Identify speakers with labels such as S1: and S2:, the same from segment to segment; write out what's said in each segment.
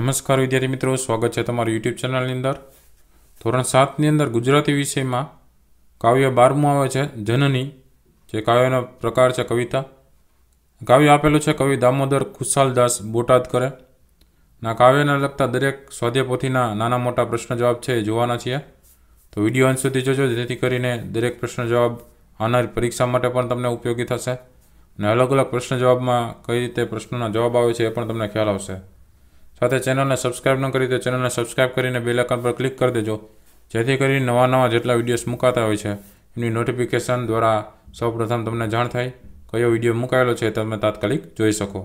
S1: નમસ્કાર વિદ્યાર્થી મિત્રો, સ્વાગત છે તમારું યુટ્યુબ ચેનલની અંદર. ધોરણ સાતની અંદર ગુજરાતી વિષયમાં કાવ્ય બારમું આવે છે, જનની, જે કાવ્યનો પ્રકાર છે કવિતા. કાવ્ય આપેલું છે, કવિ દામોદર ખુશાલદાસ બોટાદ કરે. ના કાવ્યને લગતા દરેક સ્વાધ્યાયપોથીના નાના મોટા પ્રશ્ન જવાબ છે એ જોવાના છીએ. તો વીડિયો અંત સુધી જોજો, જેથી કરીને દરેક પ્રશ્ન જવાબ આવનારી પરીક્ષા માટે પણ તમને ઉપયોગી થશે. અને અલગ અલગ પ્રશ્ન જવાબમાં કઈ રીતે પ્રશ્નોના જવાબ આવે છે એ પણ તમને ખ્યાલ આવશે. સાથે ચેનલને સબસ્ક્રાઇબ ન કરી તો ચેનલને સબસ્ક્રાઇબ કરીને બેલ આઇકન પર ક્લિક કરી દેજો. જેથી કરીને નવા નવા જેટલા વિડીયોઝ મુકાતા હોય છે એની નોટિફિકેશન દ્વારા સૌપ્રથમ તમને જાણ થાય કયો વીડિયો મુકાયેલો છે તમે તાત્કાલિક જોઈ શકો.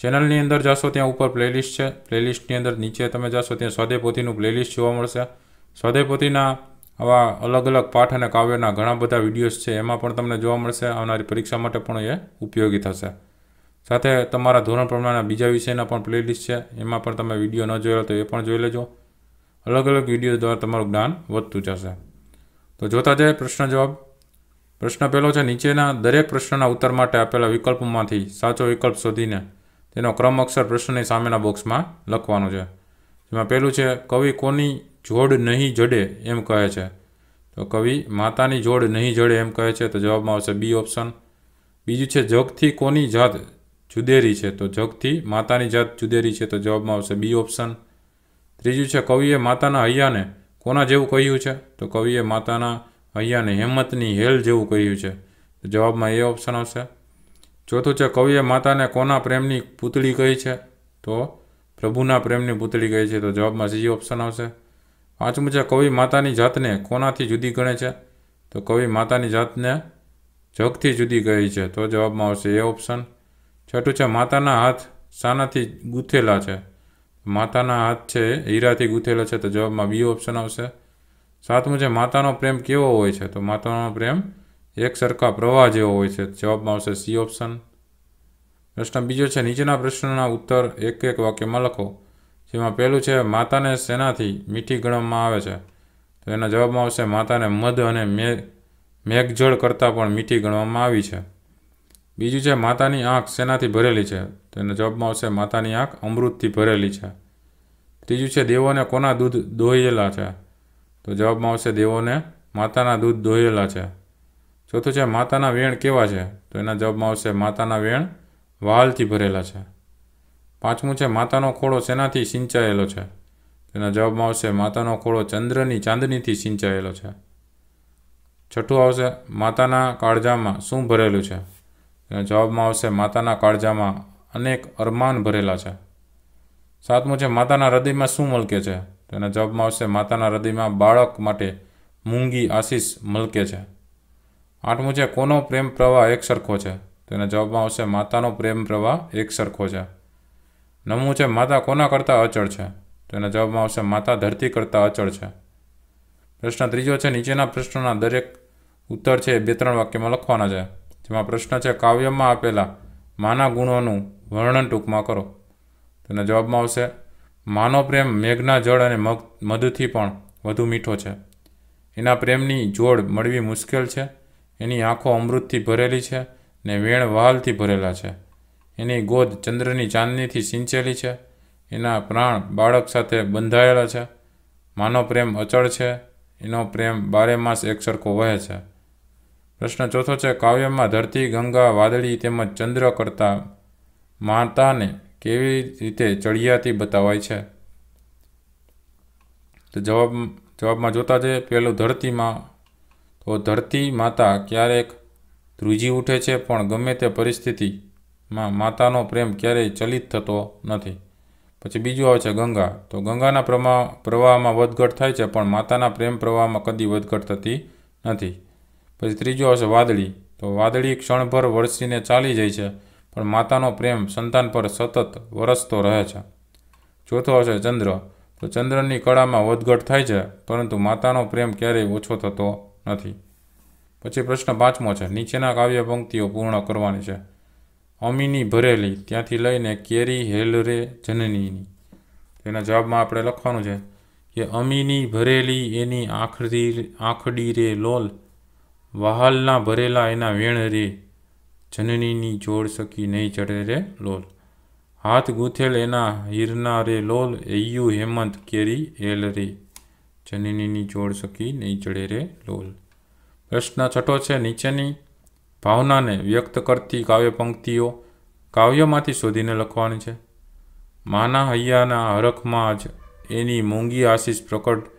S1: ચેનલની અંદર જાશો ત્યાં ઉપર પ્લેલિસ્ટ છે. પ્લેલિસ્ટની અંદર નીચે તમે જાશો ત્યાં સ્વાધ્યાય પોથીનું પ્લેલિસ્ટ જોવા મળશે. સ્વાધ્યાય પોથીના આવા અલગ અલગ પાઠ અને કાવ્યના ઘણા બધા વિડીયોઝ છે, એમાં પણ તમને જોવા મળશે. આવનારી પરીક્ષા માટે પણ એ ઉપયોગી થશે. સાથે તમારા ધોરણ પ્રમાણના બીજા વિષયના પણ પ્લેલિસ્ટ છે. એમાં પણ તમે વીડિયો ન જોયેલો તો એ પણ જોઈ લેજો. અલગ અલગ વીડિયો દ્વારા તમારું જ્ઞાન વધતું જશે. તો જોતા જાય પ્રશ્ન જવાબ. પ્રશ્ન પહેલો છે, નીચેના દરેક પ્રશ્નના ઉત્તર માટે આપેલા વિકલ્પોમાંથી સાચો વિકલ્પ શોધીને તેનો ક્રમ અક્ષર પ્રશ્નની સામેના બોક્સમાં લખવાનો છે. જેમાં પહેલું છે, કવિ કોની જોડ નહીં જડે? એમ કહે છે. તો કવિ, માતાની જોડ નહીં જડે? એમ કહે છે. તો જવાબમાં આવશે બી ઓપ્શન. બીજું છે, જગથી કોની જાત જુદેરી છે તો જગથી માતાની જાત જુદેરી છે તો જવાબમાં આવશે બી ઓપ્શન. ત્રીજું છે, કવિએ માતાના હૈયાને કોના જેવું કહ્યું છે? તો કવિએ માતાના હૈયાને હેમતની હેલ જેવું કહ્યું છે. તો જવાબમાં એ ઓપ્શન આવશે. ચોથું છે, કવિએ માતાને કોના પ્રેમની પૂતળી કહી છે? તો પ્રભુના પ્રેમની પૂતળી કહી છે તો જવાબમાં સી ઓપ્શન આવશે. પાંચમું છે, કવિ માતાની જાતને કોનાથી જુદી ગણે છે? તો કવિ માતાની જાતને જગથી જુદી કહી છે તો જવાબમાં આવશે એ ઓપ્શન. છઠ્ઠું છે, માતાના હાથ શાનાથી ગૂંથેલા છે. માતાના હાથ છે, હીરાથી ગૂંથેલા છે, તો જવાબમાં બી ઓપ્શન આવશે. સાતમું છે, માતાનો પ્રેમ કેવો હોય છે? તો માતાનો પ્રેમ એક સરખા પ્રવાહ જેવો હોય છે. જવાબમાં આવશે સી ઓપ્શન પ્રશ્ન બીજો છે, નીચેના પ્રશ્નના ઉત્તર એક એક વાક્યમાં લખો. જેમાં પહેલું છે, માતાને શેનાથી મીઠી ગણવામાં આવે છે. તો એના જવાબમાં આવશે, માતાને મધ અને મે, મેઘજળ કરતાં પણ મીઠી ગણવામાં આવી છે. બીજું છે, માતાની આંખ શેનાથી ભરેલી છે. તો એનો જવાબમાં આવશે, માતાની આંખ અમૃતથી ભરેલી છે. ત્રીજું છે, દેવોને કોના દૂધ દોહેલા છે? તો જવાબમાં આવશે, દેવોને માતાના દૂધ દોહેલા છે. ચોથું છે, માતાના વેણ કેવા છે? તો એના જવાબમાં આવશે, માતાના વેણ વાલથી ભરેલા છે. પાંચમું છે, માતાનો ખોળો શેનાથી સિંચાયેલો છે. તેના જવાબમાં આવશે, માતાનો ખોળો ચંદ્રની ચાંદનીથી સિંચાયેલો છે. છઠ્ઠું આવશે, માતાના કાળજામાં શું ભરેલું છે? જવાબમાં આવશે, માતાના કાળજામાં અનેક અરમાન ભરેલા છે. સાતમું છે, માતાના હૃદયમાં શું મલકે છે? તેના જવાબમાં આવશે, માતાના હૃદયમાં બાળક માટે મૂંગી આશીષ મલકે છે. આઠમું છે, કોનો પ્રેમ પ્રવાહ એક સરખો છે? તેના જવાબમાં આવશે, માતાનો પ્રેમ પ્રવાહ એક સરખો છે. નવમું છે, માતા કોના કરતાં અચળ છે? તો એના જવાબમાં આવશે, માતા ધરતી કરતાં અચળ છે. પ્રશ્ન ત્રીજો છે, નીચેના પ્રશ્નોના દરેક ઉત્તર છે બે ત્રણ વાક્યમાં લખવાના છે. જેમાં પ્રશ્ન છે કાવ્યમાં આપેલા માના ગુણોનું વર્ણન ટૂંકમાં કરો. તેના જવાબમાં આવશે, માનો પ્રેમ મેઘના જળ અને મધથી પણ વધુ મીઠો છે. એના પ્રેમની જોડ મળવી મુશ્કેલ છે. એની આંખો અમૃતથી ભરેલી છે ને વેણ વહાલથી ભરેલા છે. એની ગોદ ચંદ્રની ચાંદનીથી સિંચેલી છે. એના પ્રાણ બાળક સાથે બંધાયેલા છે. માનો પ્રેમ અચળ છે. એનો પ્રેમ બારે માસ એકસરખો વહે છે. પ્રશ્ન ચોથો છે, કાવ્યમાં ધરતી, ગંગા, વાદળી તેમજ ચંદ્ર કરતાં માતાને કેવી રીતે ચડિયાતી બતાવાય છે? તો જવાબ, જવાબમાં જોતા જઈએ પહેલું ધરતીમાં, તો ધરતી માતા ક્યારેક ધ્રુજી ઉઠે છે, પણ ગમે તે પરિસ્થિતિમાં માતાનો પ્રેમ ક્યારેય ચલિત થતો નથી. પછી બીજું આવે છે, ગંગા. તો ગંગાના પ્રમા, પ્રવાહમાં વધઘટ થાય છે, પણ માતાના પ્રેમ પ્રવાહમાં કદી વધઘટ થતી નથી. પછી ત્રીજો આવશે વાદળી. તો વાદળી ક્ષણભર વરસીને ચાલી જાય છે, પણ માતાનો પ્રેમ સંતાન પર સતત વરસતો રહે છે. ચોથો આવશે ચંદ્ર. તો ચંદ્રની કળામાં વધઘટ થાય છે, પરંતુ માતાનો પ્રેમ ક્યારેય ઓછો થતો નથી. પછી પ્રશ્ન પાંચમો છે, નીચેના કાવ્ય પંક્તિઓ પૂર્ણ કરવાની છે. અમીની ભરેલી, ત્યાંથી લઈને કેરી હેલરે જનનીની. તેના જવાબમાં આપણે લખવાનું છે કે અમીની ભરેલી એની આખડી આંખડી રે લોલ વહાલના ભરેલા એના વેણ રે જનનીની જોડ સકી નહીં ચડે રે લોલ. હાથ ગૂંથેલ એના હીરના રે લોલ એયુ હેમંત કેરી એલ રે. જનનીની જોડ સકી નહીં ચડે રે લોલ. પ્રશ્ન છઠ્ઠો છે, નીચેની ભાવનાને વ્યક્ત કરતી કાવ્ય પંક્તિઓ કાવ્યમાંથી શોધીને લખવાની છે. માના હૈયાના હરખમાં જ એની મોંઘી આશીષ પ્રકટ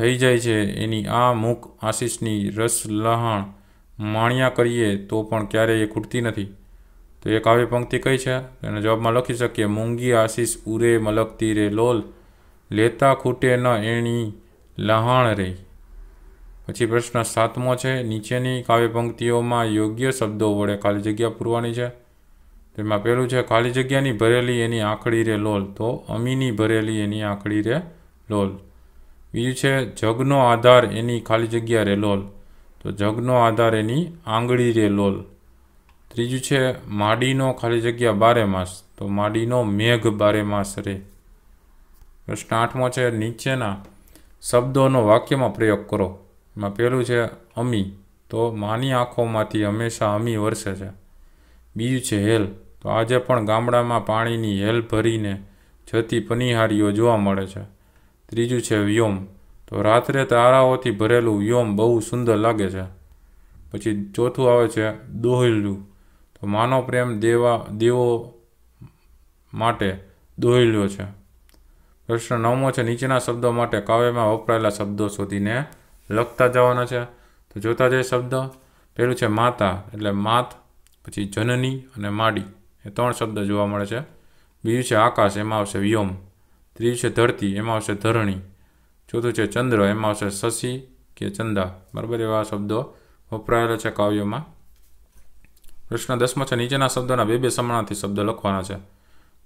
S1: થઈ જાય છે. એની આ મુખ આશીષની રસ લહાણ માણ્યા કરીએ તો પણ ક્યારેય એ ખૂટતી નથી. તો એ કાવ્ય પંક્તિ કઈ છે? એને જવાબમાં લખી શકીએ. મૂંગી આશીષ ઉરે મલકતી રે લોલ, લેતા ખૂટે ન એણી લહાણ રે. પછી પ્રશ્ન સાતમો છે. નીચેની કાવ્ય પંક્તિઓમાં યોગ્ય શબ્દો વડે ખાલી જગ્યા પૂરવાની છે. તેમાં પહેલું છે, ખાલી જગ્યાની ભરેલી એની આંખડી રે લોલ. તો અમીની ભરેલી એની આંખડી રે લોલ. બીજું છે, જગનો આધાર એની ખાલી જગ્યા રે લોલ. તો જગનો આધાર એની આંગળી રે લોલ. ત્રીજું છે, માડીનો ખાલી જગ્યા બારે માસ. તો માડીનો મેઘ બારે માસ રે પ્રશ્ન આઠમો છે, નીચેના શબ્દોનો વાક્યમાં પ્રયોગ કરો. એમાં પહેલું છે, અમી. તો માની આંખોમાંથી હંમેશા અમી વરસે છે. બીજું છે, હેલ. તો આજે પણ ગામડામાં પાણીની હેલ ભરીને જતી પનિહારીઓ જોવા મળે છે. ત્રીજું છે વ્યોમ. તો રાત્રે તારાઓથી ભરેલું વ્યોમ બહુ સુંદર લાગે છે. પછી ચોથું આવે છે દોહિલું. તો માનો પ્રેમ દેવા, દેવો માટે દોહિલ્યો છે. પ્રશ્ન નવમો છે, નીચેના શબ્દો માટે કાવ્યમાં વપરાયેલા શબ્દો શોધીને લખતા જવાના છે. તો જોતા જાય શબ્દ. પહેલું છે માતા, એટલે માત, પછી જનની અને માડી. એ ત્રણ શબ્દ જોવા મળે છે. બીજું છે આકાશ, એમાં આવશે વ્યોમ. ત્રીજું છે ધરતી, એમાં આવશે ધરણી. ચોથું છે ચંદ્ર, એમાં આવશે શશી કે ચંદા. બરાબર એવા શબ્દો વપરાયેલા છે કાવ્યોમાં. પ્રશ્ન દસમો છે, નીચેના શબ્દોના બે બે સમાનાર્થી શબ્દ લખવાના છે.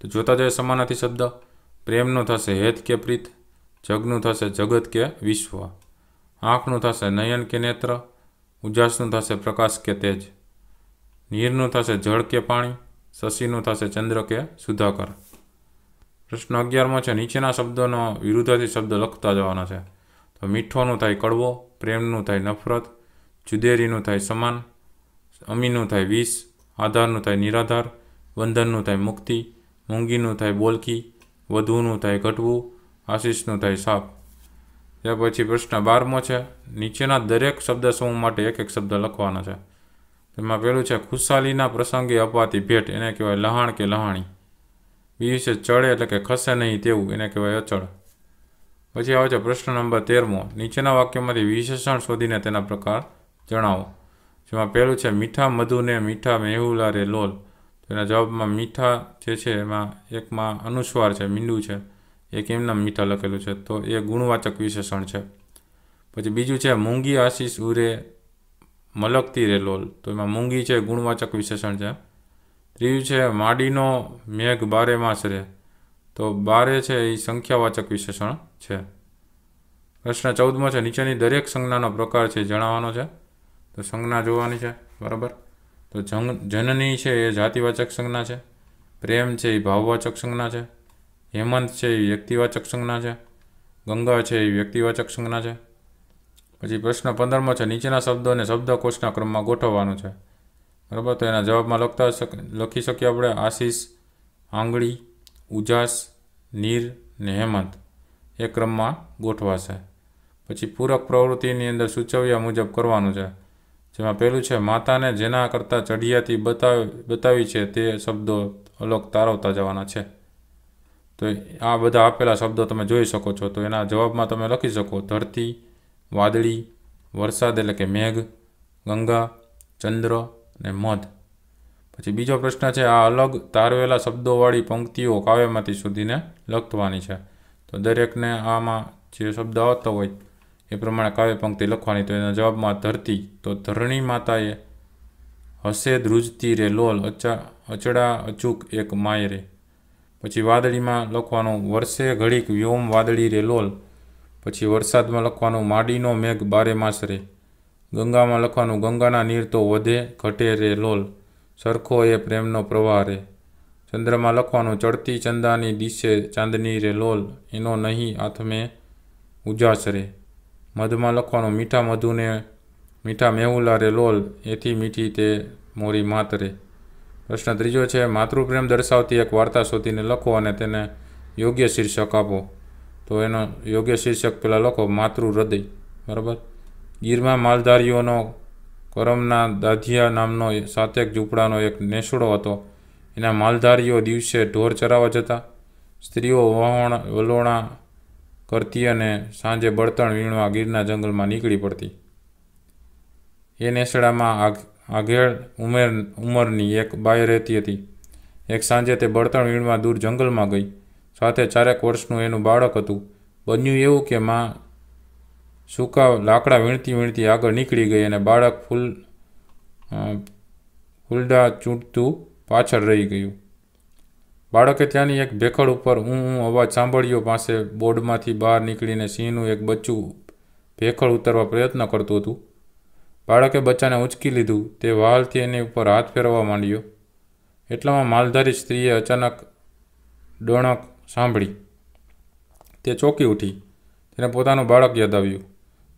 S1: તો જોતા જઈએ સમાનાર્થી શબ્દ. પ્રેમનું થશે હેત કે પ્રીત, જગનું થશે જગત કે વિશ્વ. આંખનું થશે નયન કે નેત્ર, ઉજાસનું થશે પ્રકાશ કે તેજ. નીરનું થશે જળ કે પાણી, શશીનું થશે ચંદ્ર કે સુધાકર. પ્રશ્ન અગિયારમો છે, નીચેના શબ્દોનો વિરુદ્ધાર્થી શબ્દ લખતા જવાના છે. તો મીઠોનું થાય કડવો, પ્રેમનું થાય નફરત, જુદેરીનું થાય સમાન, અમીનું થાય વિષ, આધારનું થાય નિરાધાર બંધનનું થાય મુક્તિ મૂંગીનું થાય બોલકી, વધુનું થાય ઘટવું, આશીષનું થાય સાપ. ત્યાર પછી પ્રશ્ન બારમો છે, નીચેના દરેક શબ્દ સમૂહ માટે એક એક શબ્દ લખવાનો છે. તેમાં પહેલું છે, ખુશાલીના પ્રસંગે અપાતી ભેટ, એને કહેવાય લહાણ કે લહાણી. બીજું છે ચડે એટલે કે ખસે નહીં તેવું, એને કહેવાય અચળ. પછી આવે છે પ્રશ્ન નંબર તેરમો. નીચેના વાક્યમાંથી વિશેષણ શોધીને તેના પ્રકાર જણાવો. જેમાં પહેલું છે, મીઠા મધુને મીઠા મેહુલા રે લોલ. તો એના જવાબમાં મીઠા જે છે એમાં એકમાં અનુસ્વાર છે, મીંડું છે. એક એમના મીઠા લખેલું છે. તો એ ગુણવાચક વિશેષણ છે. પછી બીજું છે, મૂંગી આશીષ ઉરે મલકતી રે લોલ. તો એમાં મૂંગી છે, ગુણવાચક વિશેષણ છે. ત્રીજું છે, માડીનો મેઘ બારે માસ રે તો બારે છે એ સંખ્યાવાચક વિશેષણ છે. પ્રશ્ન ચૌદમાં છે, નીચેની દરેક સંજ્ઞાનો પ્રકાર છે જણાવવાનો છે. તો સંજ્ઞા જોવાની છે, બરાબર? તો જનની છે, એ જાતિવાચક સંજ્ઞા છે. પ્રેમ છે એ ભાવવાચક સંજ્ઞા છે. હેમંત છે એ વ્યક્તિવાચક સંજ્ઞા છે. ગંગા છે એ વ્યક્તિવાચક સંજ્ઞા છે. પછી પ્રશ્ન પંદરમાં છે, નીચેના શબ્દોને શબ્દકોશના ક્રમમાં ગોઠવવાનો છે. બરાબર? તો એના જવાબમાં લખતા લખી શકીએ આપણે આશીષ, આંગળી, ઉજાસ, નીર ને હેમંત. એ ક્રમમાં ગોઠવાશે. પછી પૂરક પ્રવૃત્તિની અંદર સૂચવ્યા મુજબ કરવાનું છે. જેમાં પહેલું છે, માતાને જેના કરતાં ચઢિયાથી બતાવ, બતાવી છે તે શબ્દો અલગ તારવતા જવાના છે. તો આ બધા આપેલા શબ્દો તમે જોઈ શકો છો. તો એના જવાબમાં તમે લખી શકો, ધરતી, વાદળી, વરસાદ એટલે કે મેઘ, ગંગા, ચંદ્ર અને મધ. પછી બીજો પ્રશ્ન છે, આ અલગ તારવેલા શબ્દોવાળી પંક્તિઓ કાવ્યમાંથી સુધીને લખવાની છે. તો દરેકને આમાં જે શબ્દ આવતો હોય એ પ્રમાણે કાવ્ય પંક્તિ લખવાની. તો એના જવાબમાં ધરતી. તો ધરણી માતાએ હસે ધ્રુજતી રે લોલ, અચા, અચડા અચૂક એક માય રે. પછી વાદળીમાં લખવાનું વર્ષે ઘડીક વ્યોમ વાદળી રે લોલ. પછી વરસાદમાં લખવાનું, માડીનો મેઘ બારે માસ રે. ગંગામાં લખવાનું, ગંગાના નીર તો વધે, ઘટે રે લોલ, સરખો એ પ્રેમનો પ્રવાહ રે. ચંદ્રમાં લખવાનું, ચડતી ચંદાની દિશે ચાંદની રે લોલ, એનો નહીં આથમે ઉજાસ રે. મધમાં લખવાનું, મીઠા મધુને, મીઠા મેહુલા રે લોલ, એથી મીઠી તે મોરી માત રે. પ્રશ્ન ત્રીજો છે, માતૃપ્રેમ દર્શાવતી એક વાર્તા શોધીને લખો અને તેને યોગ્ય શીર્ષક આપો. તો એનો યોગ્ય શીર્ષક પેલા લખો માતૃ હૃદય બરાબર? ગીરમાં માલધારીઓનો કરમના દાધિયા નામનો સાતેક ઝૂંપડાનો એક નેસડો હતો. એના માલધારીઓ દિવસે ઢોર ચરાવવા જતા, સ્ત્રીઓ વહોણ, વલોણા કરતી અને સાંજે બળતણ વીણવા ગીરના જંગલમાં નીકળી પડતી. એ નેસડામાં આઘેળ ઉમેર, ઉંમરની એક બાઈ રહેતી હતી. એક સાંજે તે બળતણ વીણવા દૂર જંગલમાં ગઈ. સાથે ચારેક વર્ષનું એનું બાળક હતું. બન્યું એવું કે માં સૂકા લાકડા વીણતી વીણતી આગળ નીકળી ગઈ અને બાળક ફૂલ ફૂલડા ચૂંટતું પાછળ રહી ગયું. બાળકે ત્યાંની એક ભેખડ ઉપર ઊં ઊં અવાજ સાંભળ્યો, પાસે બોર્ડમાંથી બહાર નીકળીને સિંહનું એક બચ્ચું ભેખડ ઉતરવા પ્રયત્ન કરતું હતું. બાળકે બચ્ચાને ઉંચકી લીધું, તે વહાલથી એની ઉપર હાથ ફેરવવા માંડ્યો. એટલામાં માલધારી સ્ત્રીએ અચાનક ડોણક સાંભળી. તે ચોંકી ઉઠી. તેને પોતાનું બાળક યાદ આવ્યું.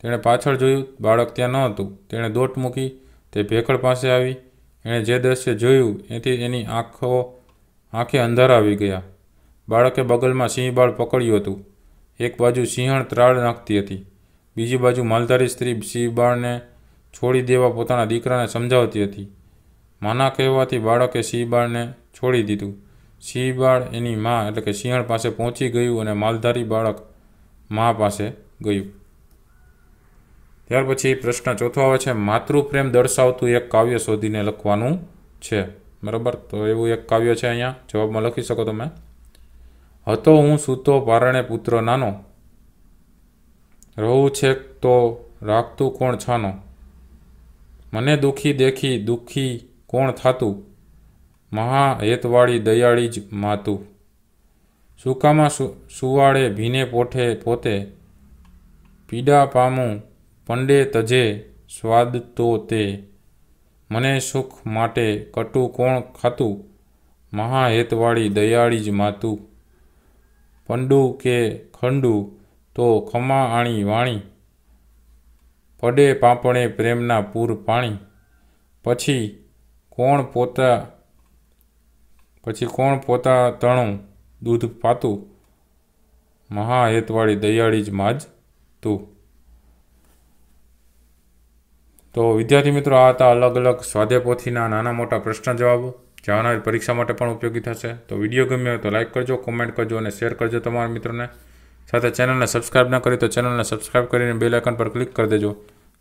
S1: તેણે પાછળ જોયું, બાળક ત્યાં ન હતું. તેણે દોટ મૂકી તે ભેખડ પાસે આવી. એણે જે દ્રશ્ય જોયું, એથી એની આંખો, આંખે અંધારા આવી ગયા. બાળકે બગલમાં સિંહબાળ પકડ્યું હતું. એક બાજુ સિંહણ ત્રાળ નાખતી હતી. બીજી બાજુ માલધારી સ્ત્રી સિંહબાળને છોડી દેવા પોતાના દીકરાને સમજાવતી હતી. માના કહેવાથી બાળકે સિંહબાળને છોડી દીધું. સિંહબાળ એની મા, એટલે કે સિંહણ પાસે પહોંચી ગયું અને માલધારી બાળક મા પાસે ગયું. ત્યાર પછી પ્રશ્ન ચોથો આવે છે, માતૃપ્રેમ દર્શાવતું એક કાવ્ય શોધીને લખવાનું છે. બરાબર? તો એવું એક કાવ્ય છે અહીંયા. જવાબમાં લખી શકો તમે. હતો હું સૂતો પારણે પુત્ર નાનો. રહું છે તો રાખતું કોણ છાનો? મને દુઃખી દેખી દુઃખી કોણ થાતું? મહા હેતવાળી દયાળી જ માતું. સૂકામાં સુવાળે ભીને પોઠે પોતે. પીડા પામું પંડે તજે સ્વાદ તો તે. મને સુખ માટે કટુ કોણ ખાતું? મહા હેતવાળી દયાળી જ માતું. પંડુ કે ખંડુ તો ખમા આણી વાણી. પડે પાપણે પ્રેમના પૂર પાણી. પછી કોણ પોતા, પછી કોણ પોતા તણું દૂધ પાતું? મહા હેતવાળી દયાળી જ માજ તું તો વિદ્યાર્થી મિત્રો, આ હતા અલગ અલગ સ્વાધ્યાય પોથીના નાના મોટા પ્રશ્ન જવાબો. જે આવનારી પરીક્ષા માટે પણ ઉપયોગી થશે. તો વીડિયો ગમ્યો તો લાઇક કરજો, કોમેન્ટ કરજો અને શેર કરજો તમારા મિત્રોને. સાથે ચેનલને સબસ્ક્રાઇબ ન કરી તો ચેનલને સબસ્ક્રાઇબ કરીને બેલ આઇકન પર ક્લિક કરી દેજો.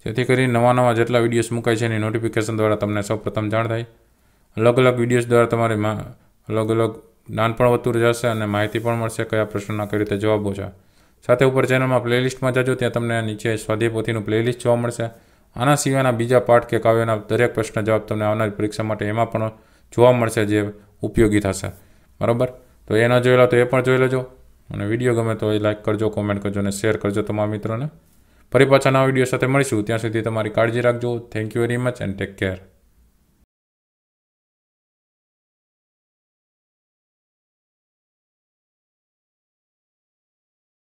S1: જેથી કરી નવા નવા જેટલા વિડીયોઝ મુકાય છે એની નોટિફિકેશન દ્વારા તમને સૌપ્રથમ જાણ થાય અલગ અલગ વિડીયોઝ દ્વારા તમારી અલગ અલગ જ્ઞાન પણ વધતું જશે અને માહિતી પણ મળશે કયા પ્રશ્નોના કઈ રીતે જવાબો છે. સાથે ઉપર ચેનલમાં પ્લેલિસ્ટમાં જજો, ત્યાં તમને નીચે સ્વાધ્યાય પોથીનું પ્લેલિસ્ટ જોવા મળશે. આના સિવાયના બીજા પાઠ કે કાવ્યના દરેક પ્રશ્ન જવાબ તમને આવનારી પરીક્ષા માટે એમાં પણ જોવા મળશે જે ઉપયોગી થશે. બરાબર? તો એ ન જોયેલા તો એ પણ જોઈ લેજો. અને વીડિયો ગમે તો એ લાઇક કરજો, કોમેન્ટ કરજો અને શેર કરજો તમારા મિત્રોને. ફરી પાછા નવા વીડિયો સાથે મળીશું. ત્યાં સુધી તમારી કાળજી રાખજો. Thank you very much and take care